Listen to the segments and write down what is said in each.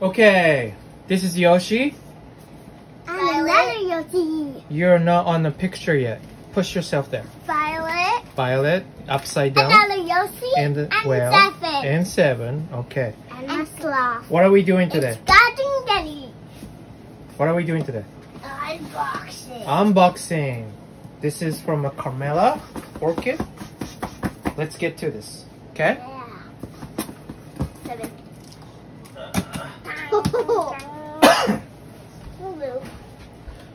Okay, this is Yoshi. And another Yoshi. You're not on the picture yet. Push yourself there. Violet. Violet, upside down. Another Yoshi. And, and well, seven. and seven. Okay. And, and sloth. What are we doing today? Starting Daddy. What are we doing today? Unboxing. Unboxing. This is from a Carmela orchid. Let's get to this. Okay? Yeah. Seven.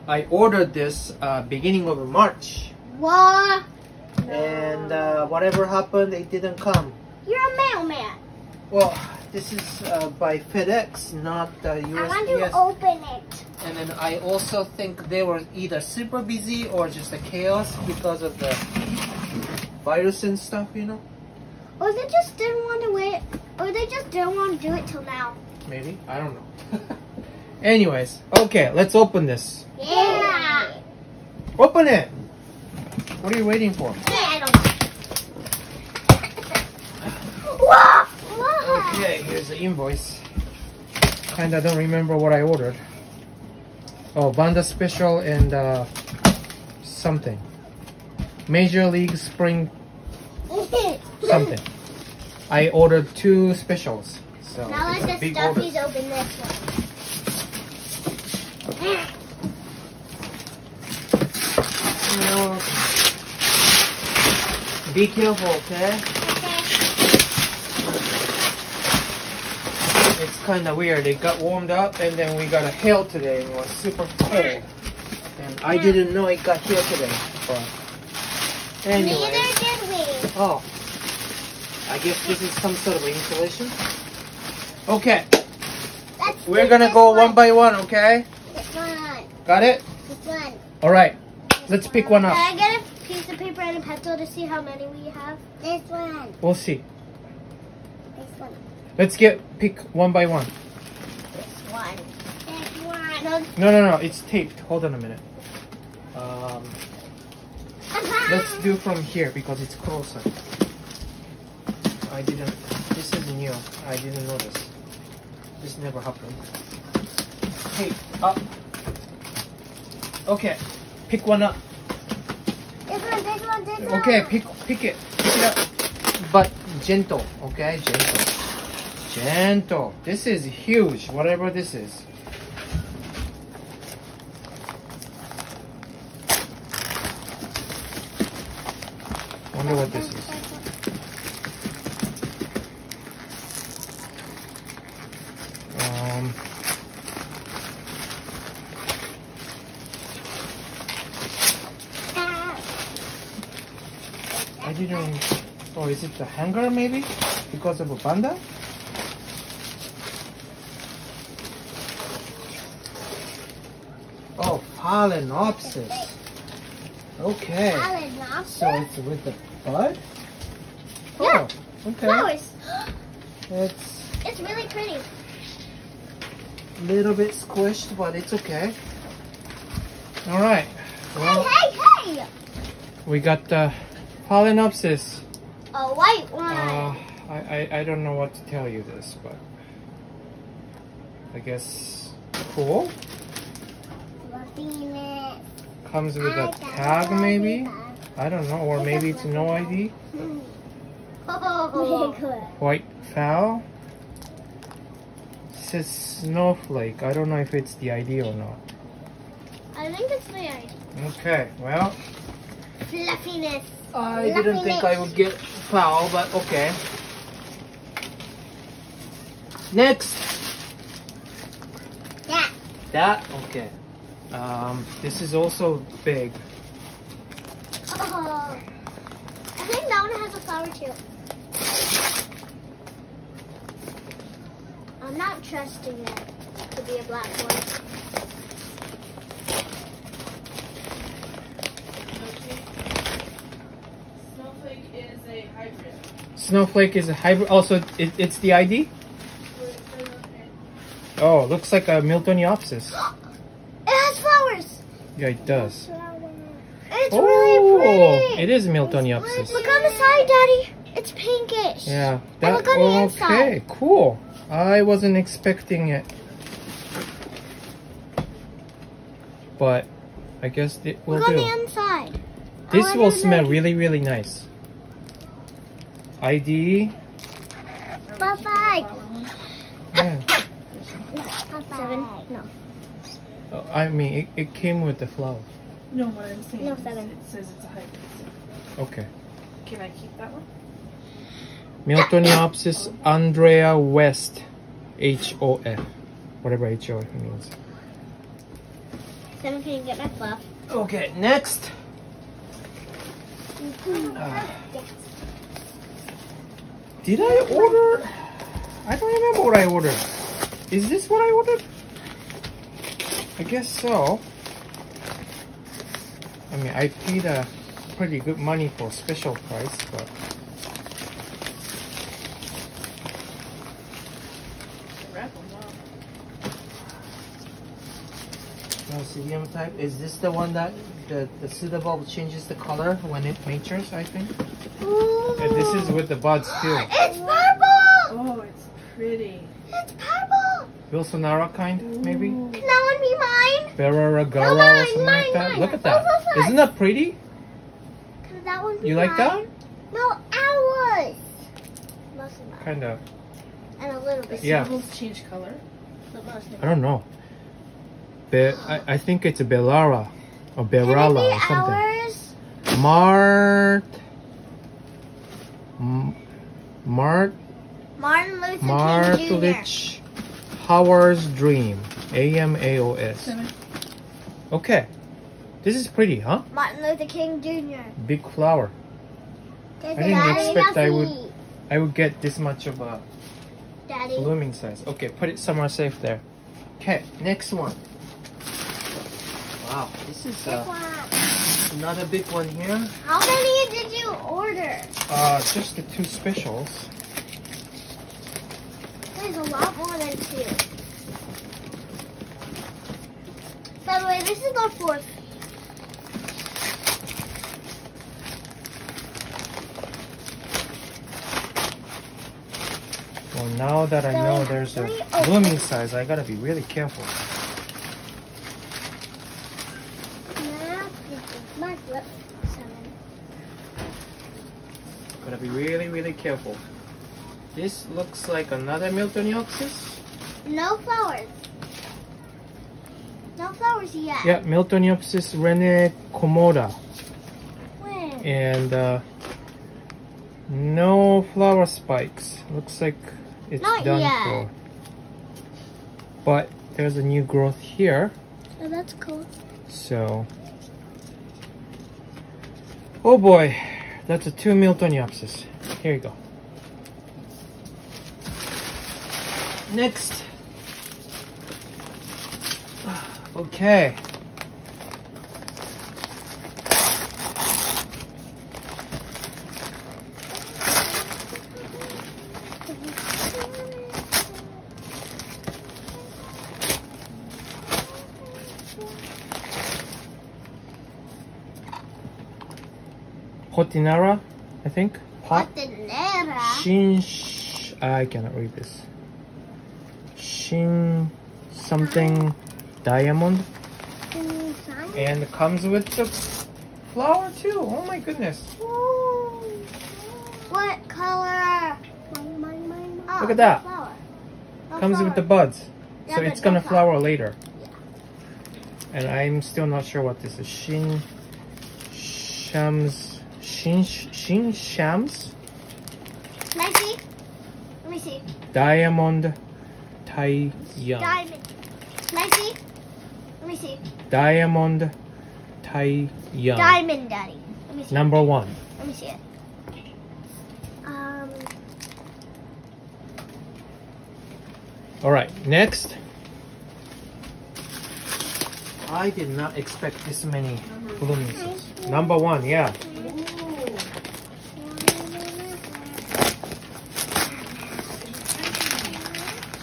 I ordered this uh, beginning of March. what? And uh, whatever happened, it didn't come. You're a mailman. Well, this is uh, by FedEx, not uh, I want to open it. And then I also think they were either super busy or just a chaos because of the virus and stuff, you know? Or they just didn't want to wait. Or they just didn't want to do it till now. Maybe? I don't know. Anyways, okay, let's open this. Yeah. Open it! What are you waiting for? Yeah, I don't know. Whoa! Whoa! Okay, here's the invoice. Kinda don't remember what I ordered. Oh, Banda Special and uh, something. Major League Spring something. I ordered two specials. So Now it's a order. open this one. No. Be careful, okay? Okay. It's kind of weird. It got warmed up and then we got a hail today it was super cold. And I didn't know it got here today. But anyway. Neither did we. Oh. I guess this is some sort of insulation. Okay. We're gonna go one by one, okay? This one. Got it? This one. Alright. Let's pick one up. Can I get a piece of paper and a pencil to see how many we have? This one. We'll see. This one. Let's get pick one by one. This one. This one. No. No, no, no. It's taped. Hold on a minute. Um, let's do from here because it's closer. I didn't. This is new. I didn't notice. This never happened. Hey, up. Okay, pick one up. This one, this one, this one. Okay, pick pick it. Pick it up. But gentle. Okay, gentle. Gentle. This is huge. Whatever this is. Wonder what this is. Um, I didn't. Oh, is it the hanger maybe? Because of a panda? Oh, Phalaenopsis. Okay. So it's with the bud? Yeah. Oh, okay. Flowers. It's It's really pretty. a little bit squished, but it's okay. All right. Well, hey, hey, hey! we got the Phalaenopsis. A white one. Uh, I, I, I don't know what to tell you this, but I guess cool. Comes with a tag maybe? I don't know, or maybe it's no ID. White fowl. Says snowflake. I don't know if it's the ID or not. I think it's the idea. Okay, well, Fluffiness. I didn't think I would get foul, but okay. Next, That. that okay. Um, this is also big. Oh. I think that one has a flower too. I'm not trusting it to be a black one. Snowflake is a hybrid. Snowflake is a hybrid. Oh, also, it, it's the ID. Oh, looks like a Miltoniopsis. It has flowers. Yeah, it does. It's oh, really pretty. it is Miltoniopsis. Look on the side, Daddy. It's pinkish. Yeah. And look on the inside. okay, cool. I wasn't expecting it. But I guess it will Look on do. the inside. This oh, will smell really, really nice. ID. Bye bye. Yeah. Seven. No. Oh, I mean, it, it came with the flower. No, what I'm saying No, is seven. it says it's a hybrid. Okay. Can I keep that one? Miltoniopsis Andrea West. H-O-F. Whatever H-O-F means. Seven, can you get my fluff? Okay, next. Ah. Did I order? I don't remember what I ordered. Is this what I ordered? I guess so. I mean, I paid a pretty good money for special price, but CDM type. Is this the one that the the bulb changes the color when it matures? I think. Ooh. And this is with the buds too. It's purple. Oh, it's pretty. It's purple. Wilsonara kind, maybe. Can that one be mine? Bararagara No, or something mine, like that. mine. Look at Both that. of us. Isn't that pretty? Can that one be You like mine? that? No, ours. Mostly mine. Kind of. And a little bit. Yeah. Symbols change color. I don't know. Be- I, I think it's a Belara or Can Berala or something. ours? Mart. M- Mart. Martin Luther King Jr. Martlich Howard's Dream. A M A O S. Okay. This is pretty, huh? Martin Luther King Jr. Big flower. I didn't expect I would- I would get this much of a Daddy. blooming size. Okay, put it somewhere safe there. Okay, next one. Wow, this is uh, Wow. Another big one here. How many did you order? Uh, just the two specials. There's a lot more than two. By the way, this is our fourth. Well, now that I know there's a blooming size, I gotta be really careful. Now, this is my flip. Seven. Gotta be really, really careful. This looks like another Miltoniopsis. No flowers. No flowers yet. Yeah, Miltoniopsis rene comoda. When? And uh, no flower spikes. Looks like it's Not done yet. for. But there's a new growth here, Oh, that's cool. so. Oh boy, that's a two Miltoniopsis. Here you go. Next. Okay. Potinara, I think. Pot. Patinera. Shin. sh- I cannot read this. Shin something diamond. And it comes with the flower too. Oh my goodness. What color? Oh, Look at that. Oh, flower. No Comes with the buds. Yeah, So it's gonna flower. flower later. And I'm still not sure what this is. Shin Shams Shin Shin Shams see? Let me see. Diamond Tai Young. Diamond. See? Let me see. Diamond Tai Young. Diamond Daddy. Let me see. Number one. Let me see it. Um. Alright, next. I did not expect this many bloomings. Number one, yeah.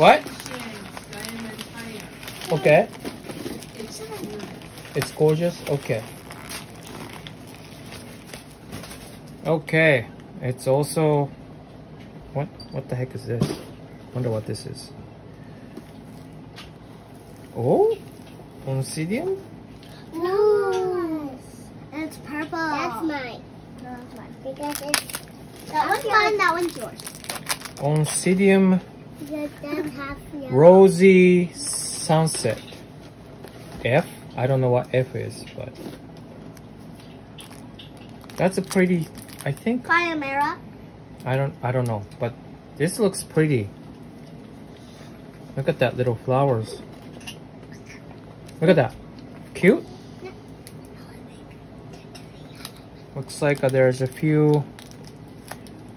What? Okay. It's gorgeous? Okay. Okay. It's also what what the heck is this? Wonder what this is. Oh, Oncidium? No. It's purple. That's mine. No, that's mine. Because it's. That one's mine, that one's yours. Oncidium Because that's half yellow. Rosy Sunset. F? I don't know what F is, but that's a pretty. I think Chimera. I don't I don't know, but this looks pretty. Look at that little flowers. Look at that. Cute. Looks like uh, there's a few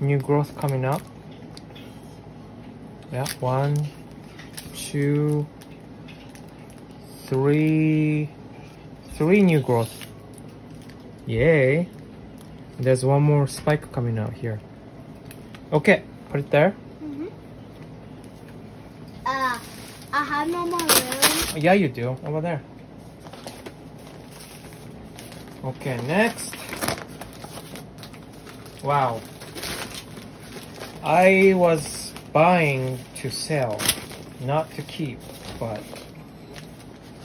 new growth coming up. Yeah, one, two, three, three new growth. Yay. There's one more spike coming out here. Okay, put it there. Mm-hmm. Uh, I have no more room. Yeah, you do. Over there. Okay, next. Wow. I was buying to sell, not to keep, but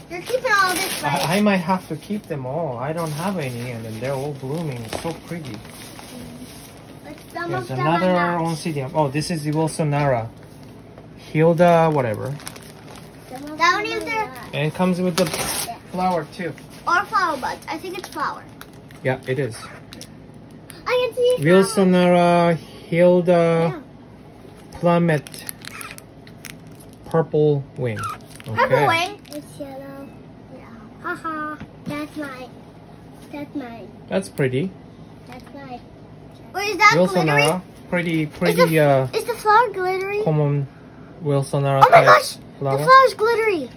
You're keeping all this right. I, I might have to keep them all. I don't have any, and then they're all blooming. So pretty. There's another are not. oncidium. Oh, this is the Wilsonara. Hilda, whatever. That one is there. And it comes with the flower too. Or flower buds. I think it's flower. Yeah, it is. I can see. Wilsonara, Hilda, Plummet, Purple Wing. Okay. Purple wing. It's yellow. Yeah. Haha. That's mine. That's mine. That's pretty. That's mine. Wait, is that glittery? Wilsonara, pretty, pretty uh, Is the flower glittery? common Wilsonara Oh my gosh! The flower. flower's glittery.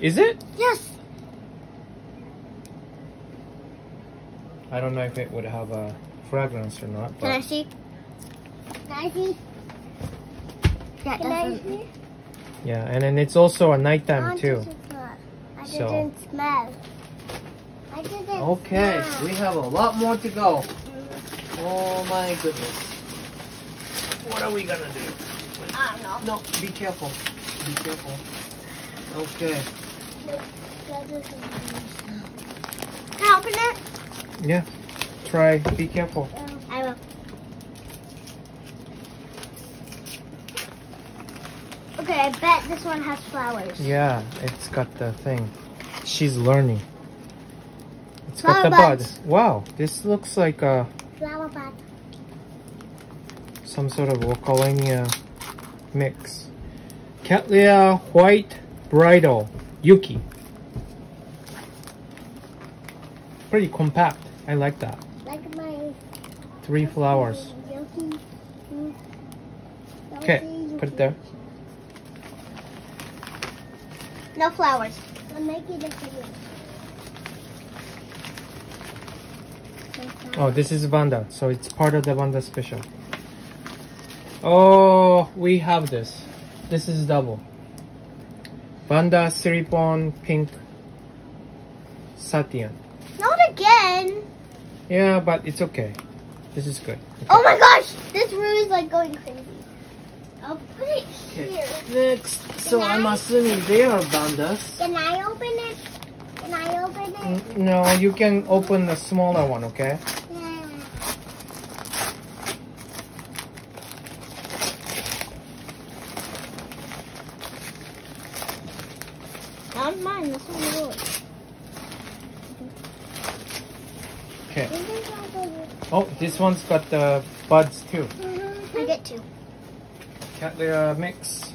Is it? Yes. I don't know if it would have a fragrance or not, Can I see? Can I see? Yeah, Can I yeah, and then it's also a nighttime too. I So- didn't smell. I didn't Okay, smell. we have a lot more to go. Oh my goodness. What are we gonna do? I don't know. No, be careful. Be careful. Okay. Can I open it? Yeah. Try. Be careful. I will. Okay, I bet this one has flowers. Yeah, it's got the thing. She's learning. It's Flower got the buds. bud. Wow, this looks like a Flower bud. some sort of Wacholenia mix. Cattleya White Bridal Yuki. Pretty compact. I like that. Like my Three flowers. Okay, put it there. No flowers. I'm making a video. Oh, this is Vanda, so it's part of the Vanda special. Oh, we have this. This is double. Vanda Siripon Pink Satian. Not again. Yeah, but it's okay. This is good. Okay. Oh my gosh, this room is like going crazy. I'll put it here. Next, so I'm assuming they are Vandas. Can I open it? Can I open it? N- No, you can open the smaller one, okay? Yeah. Not mine, this one's yours. Okay. Oh, this one's got the buds too. Mm-hmm. I get two. Cattleya mix.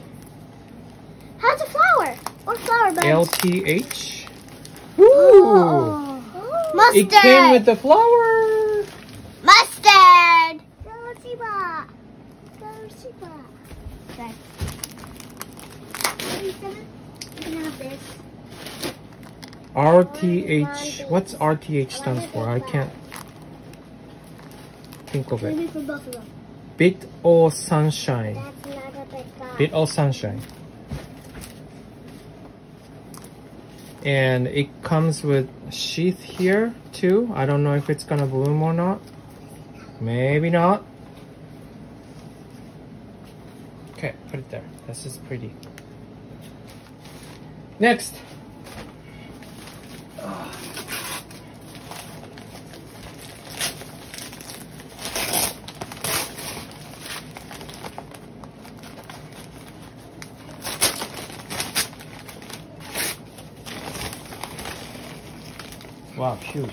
How's a flower? Or flower buds? LTH. Ooh! Oh. Mustard. It came with the flower. Mustard. Rosiba. Rosiba. Okay. You can have. RTH. What's RTH stands for? I can't think of it. Bit of sunshine? Bit of sunshine. And it comes with sheath here too. I don't know if it's gonna bloom or not. Maybe not. Okay, put it there. This is pretty. Next. Wow, huge.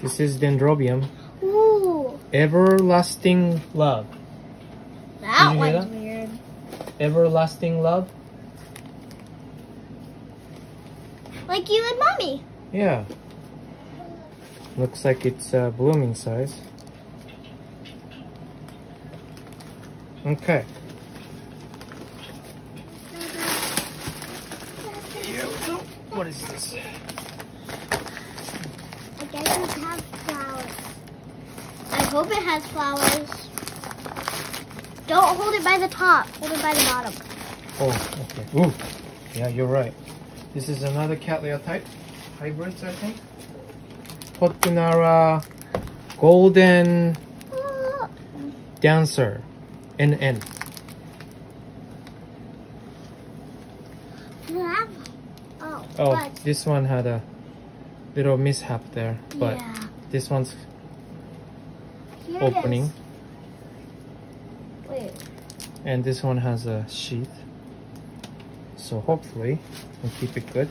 This is Dendrobium. Ooh, Everlasting Love. that Did you hear one's that? weird. Everlasting Love? Like you and mommy. Yeah. Looks like it's uh, blooming size. Okay. What is this? I guess it has flowers. I hope it has flowers. Don't hold it by the top. Hold it by the bottom. Oh, okay. Ooh. Yeah, you're right. This is another Cattleya type. Hybrids, I think. Potinara Golden Oh, N. that- oh, Oh, this one had a little mishap there, but yeah. this one's Here opening. Wait. and this one has a sheath. So hopefully, we'll keep it good.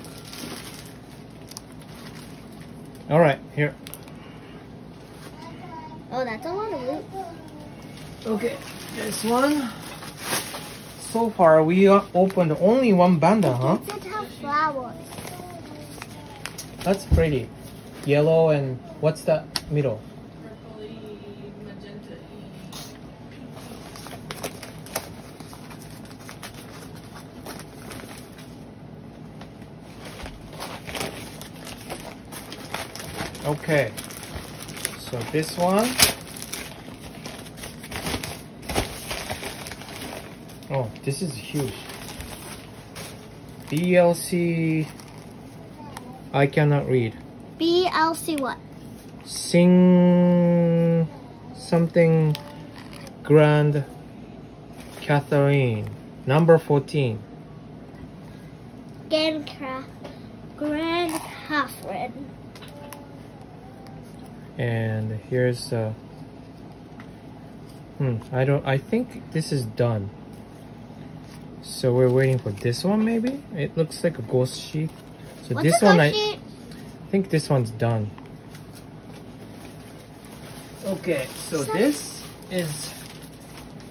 All right, here. Oh, that's a lot of loot. Okay, this one. So far, we uh, opened only one banda, huh? Does it have flowers? That's pretty. Yellow and what's that middle? Purpley, magenta Okay. So this one. Oh, this is huge. BLC. I cannot read. BLC what? Sing something Grand Catherine. Number 14. Grand. Grand Catherine. And here's uh Hmm, I don't I think this is done. So we're waiting for this one maybe? It looks like a ghost sheet. So What's this a one I, sheet? Think this one's done. Okay, so So- this is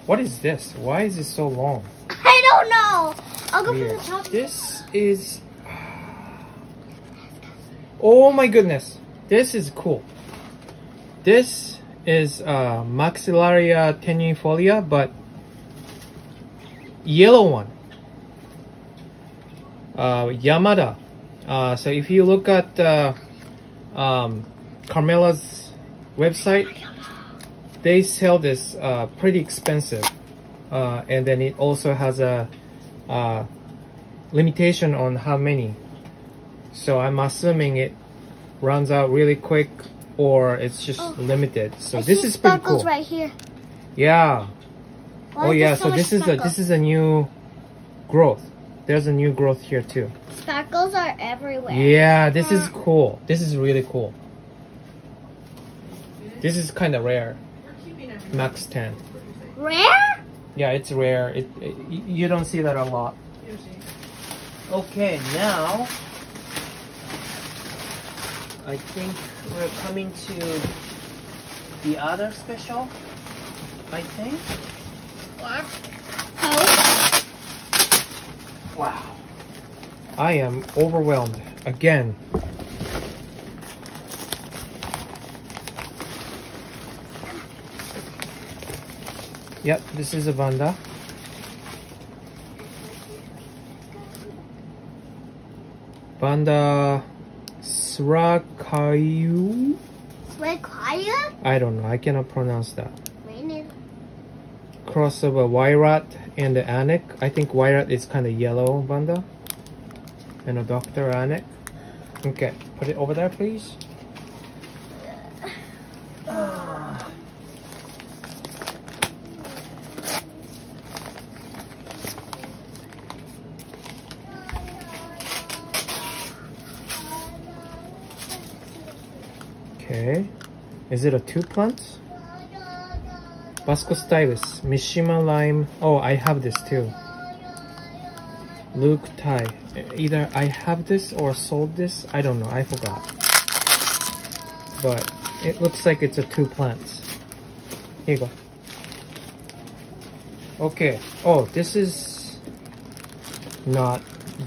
what is this? Why is it so long? I don't know. I'll go Weird. from the top. This is Oh my goodness. This is cool. This is uh, Maxillaria tenuifolia, but yellow one. Uh, Yamada. Uh, so if you look at uh, um, Carmela's website, they sell this uh, pretty expensive, uh, and then it also has a uh, limitation on how many. So I'm assuming it runs out really quick, or it's just Oh. limited. So I this is pretty sparkles cool. right here. Yeah. Why oh yeah. So much this is a this is a new growth. There's a new growth here too. Sparkles are everywhere. Yeah, this is cool. This is really cool. This is kind of rare. We're keeping everything. Max 10. Rare? Yeah, it's rare. It, it you don't see that a lot. Okay, now I think we're coming to the other special. I think. What? Wow. I am overwhelmed again. Yep, this is a Vanda. Vanda Srakayu? Swagkaya? I don't know, I cannot pronounce that. Cross of a Wairat and the Anik. I think Wairat is kind of yellow Vanda. And a Dr. Anik. Okay, put it over there, please. Okay. Is it a two plants? Vascostylis, Mishima Lime. Oh, I have this too. Luke Tai. Either I have this or sold this. I don't know. I forgot. But it looks like it's a two plants. Here you go. Okay. Oh, this is not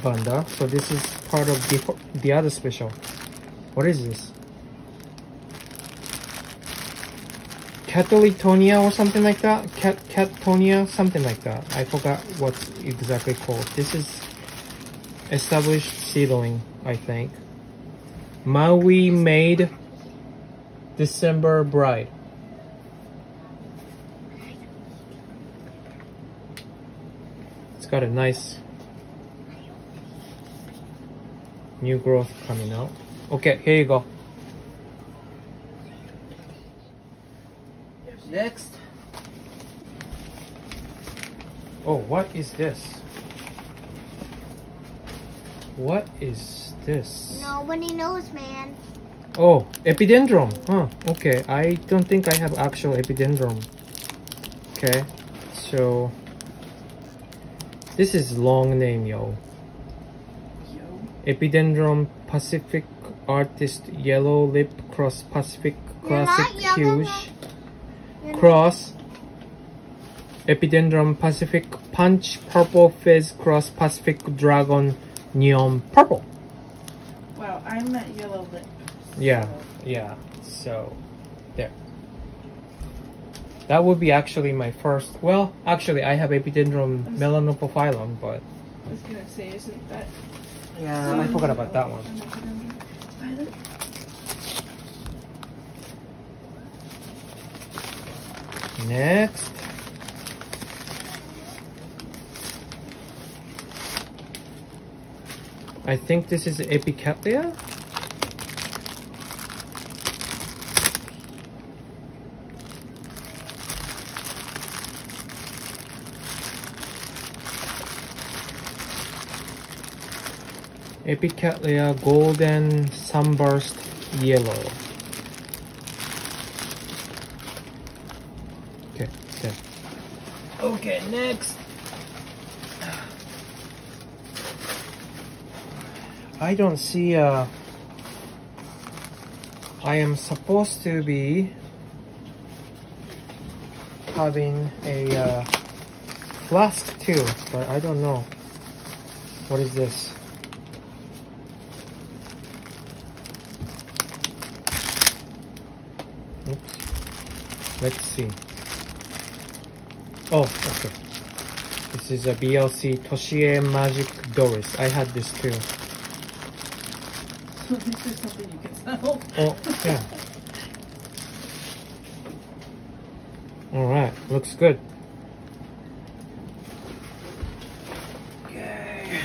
Vanda. So this is part of the, the other special. What is this? Cattlytonia or something like that? Cat Cattonia? Something like that. I forgot what's exactly called. This is established seedling, I think. Maui Maid December bride. It's got a nice new growth coming out. Okay, here you go. Next. Oh, what is this? What is this? Nobody knows, man. Oh, epidendrum. Huh. Okay. I don't think I have actual epidendrum. Okay. So this is long name, yo. Yo. Epidendrum Pacific Artist Yellow Lip Cross Pacific Classic yellow, Huge You're Cross Epidendrum Pacific Punch Purple Fizz Cross Pacific Dragon Neon Purple. Wow, I'm at yellow lip. Yeah, yeah. So, there. That would be actually my first. Well, actually, I have Epidendrum melanopophyllum, but I was gonna say, isn't that? yeah, I forgot about that one. Next. I think this is Epicattleya. Epicattleya Golden Sunburst Yellow. Okay, there. Okay, next. I don't see uh I am supposed to be having a uh, flask too, but I don't know. What is this? Oops. Let's see. Oh, okay. This is a BLC Toshie Magic Doris. I had this too. So this is something you can sell. Oh, yeah. Alright, looks good. Okay.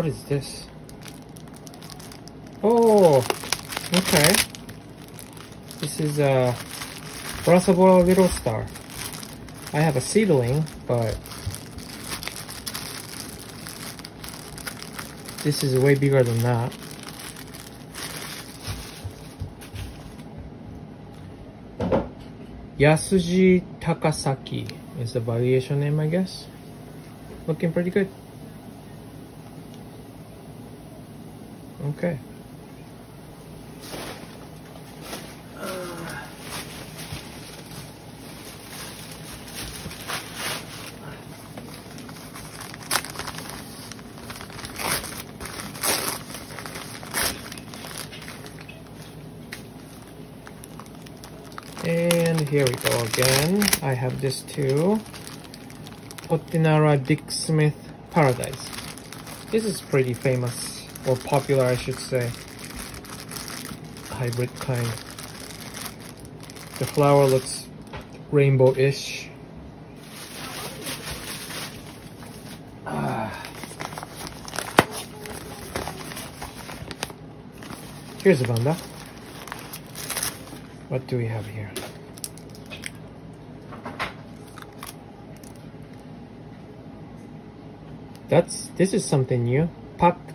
What is this? Oh, okay. This is uh, a Brassavola Little Star. I have a seedling, but this is way bigger than that. Yasuji Takasaki is the variation name, I guess. Looking pretty good. Okay. And here we go again. I have this too. Ottinara Dick Smith Paradise. This is pretty famous, or popular I should say. Hybrid kind. The flower looks rainbow-ish. Ah. Here's a Vanda. What do we have here? That's this is something new.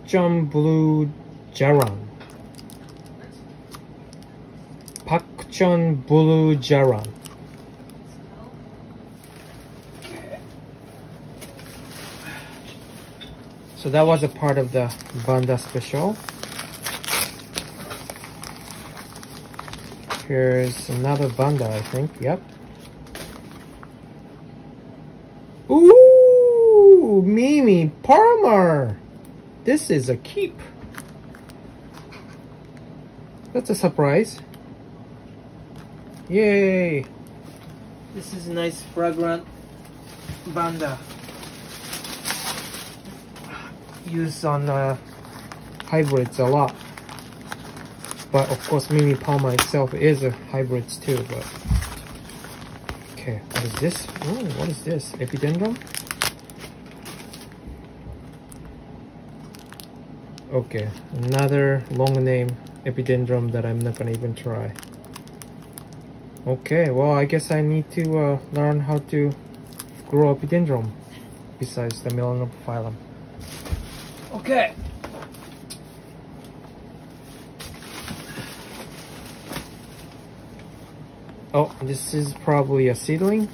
Chon Blue Jaran. Pak Chon Blue Jaran. So that was a part of the Banda special. Here's another Banda, I think. Yep. Ooh, Mimi Palmer. This is a keep. That's a surprise. Yay! This is a nice fragrant Banda. Used on uh, hybrids a lot. But of course Mimi Palmer itself is a hybrids too, but okay, what is this? Oh, what is this? Epidendrum? Okay, another long name epidendrum that I'm not gonna even try. Okay, well I guess I need to uh, learn how to grow epidendrum besides the Melanophyllum. Okay. Oh, this is probably a seedling.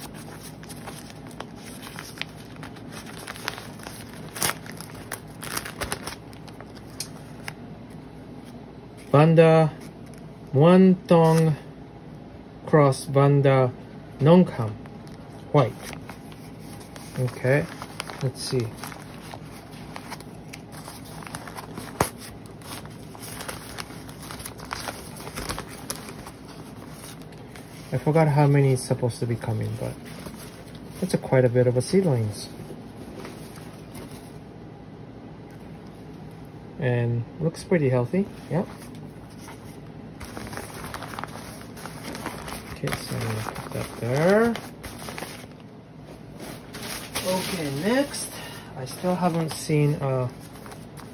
Banda Muantong cross Banda Nongkam white. Okay, let's see. I forgot how many is supposed to be coming, but it's a quite a bit of a seedlings. And looks pretty healthy, yep. Okay, so I'm gonna put that there. Okay, next, I still haven't seen a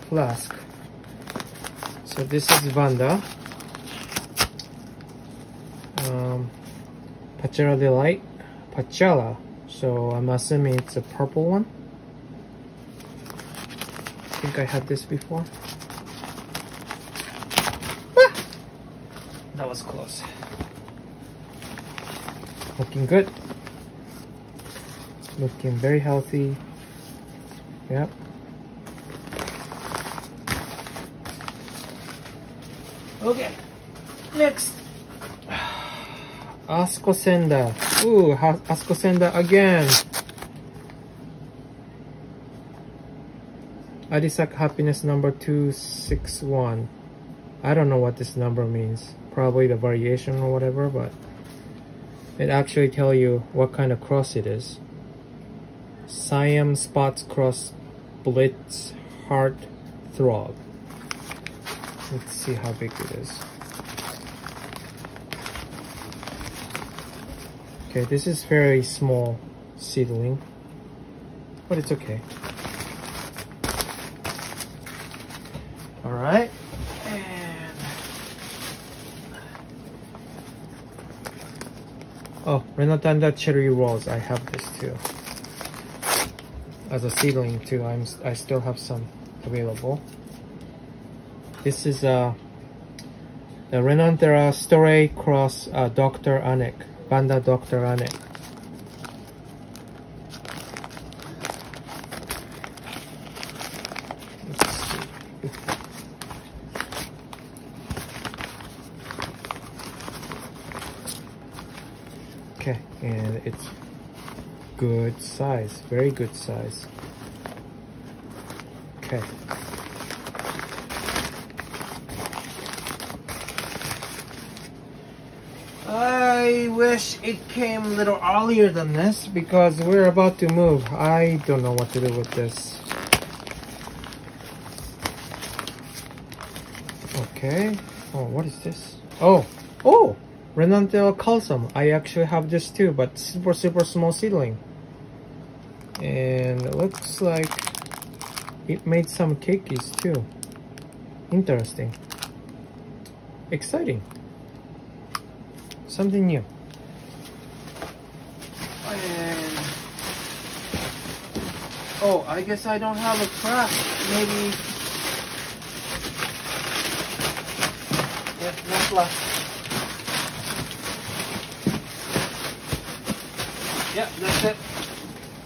flask. So this is Vanda. Um, Pachela Delight. Pachela. So I'm assuming it's a purple one. I think I had this before. Ah! That was close. Looking good. Looking very healthy. Yep. Okay. Next. Ascocenda. Ooh, ha- Ascocenda again. Adisak happiness number 261. I don't know what this number means. Probably the variation or whatever, but it actually tell you what kind of cross it is. Siam spots cross blitz heart throb. Let's see how big it is. Okay, this is very small seedling, but it's okay. All right, and oh, Renantanda cherry rose. I have this too as a seedling too. I'm I still have some available. This is uh, the Renanthera Story Cross uh, Dr. Anik, Banda Dr. Anek. Let's see. Okay, and it's good size, very good size. Okay. I wish it came a little earlier than this because we're about to move. I don't know what to do with this. Okay. Oh, what is this? Oh, oh, Renanthera calcium. I actually have this too, but super, super small seedling. And it looks like it made some keikis too. Interesting. Exciting. Something new. And oh, I guess I don't have a craft. Maybe. Yeah, not left. Yeah, that's it.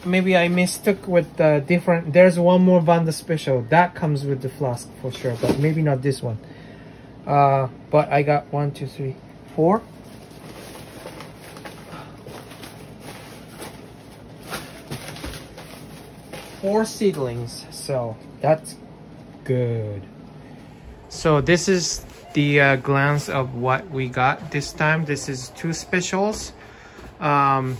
Maybe I mistook with the different. There's one more Vanda special that comes with the flask for sure, but maybe not this one. Uh, but I got one, two, three, four. Four seedlings, so that's good. So this is the uh, glance of what we got this time. This is two specials. Um,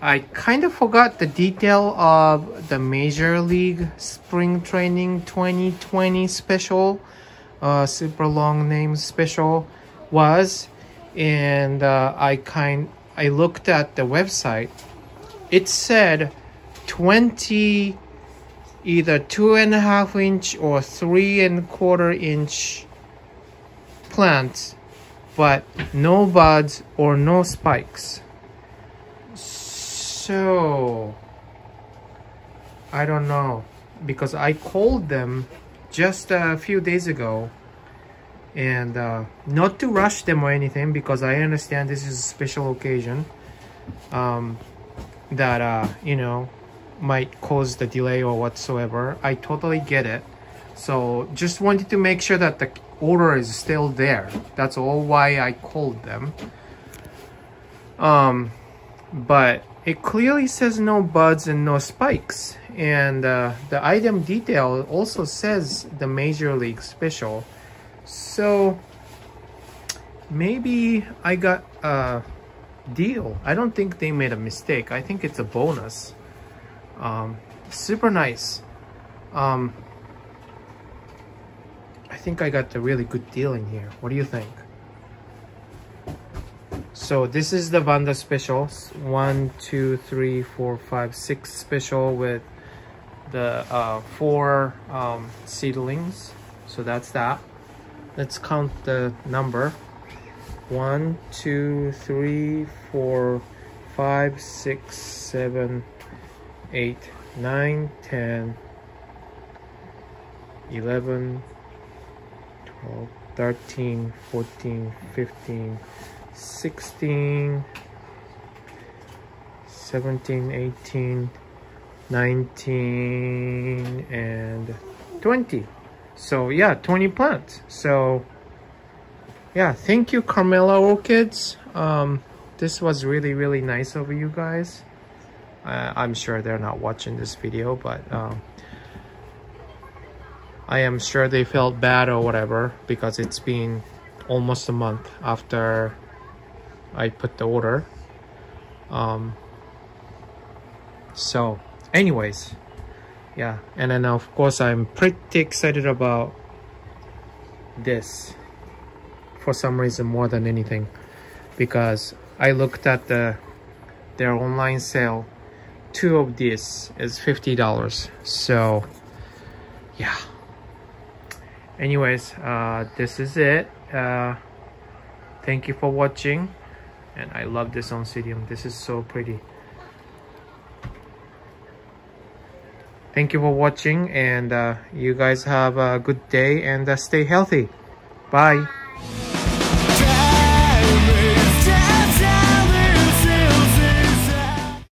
I kind of forgot the detail of the Major League Spring Training 2020 special, uh, super long name special was, and uh, I kind I looked at the website. It said 20, either two and a half inch or three and a quarter inch plants, but no buds or no spikes. So, I don't know because I called them just a few days ago and uh, not to rush them or anything because I understand this is a special occasion um, that, uh, you know, might cause the delay or whatsoever. I totally get it. So just wanted to make sure that the order is still there. That's all why I called them. Um, but it clearly says no buds and no spikes and uh, the item detail also says the major league special. So maybe I got a deal. I don't think they made a mistake. I think it's a bonus. Um, super nice. Um, I think I got a really good deal in here. What do you think so this is the Vanda specials. One, two, three, four, five, six special with the uh, four um, seedlings. So that's that. Let's count the number. One, two, three, four, five, six, seven, eight, nine, ten, eleven, twelve, thirteen, fourteen, fifteen. 16 17 18 19 and 20 so yeah 20 plants. So yeah thank you carmela orchids. Um this was really really nice of you guys. Uh, i'm sure they're not watching this video but um i am sure they felt bad or whatever because it's been almost a month after I put the order. Um, so anyways, yeah. And then of course I'm pretty excited about this for some reason more than anything because I looked at the their online sale. Two of these is $50 so yeah. Anyways uh, this is it. Uh, thank you for watching and I love this oncidium this is so pretty. Thank you for watching and uh, you guys have a good day and uh, stay healthy. Bye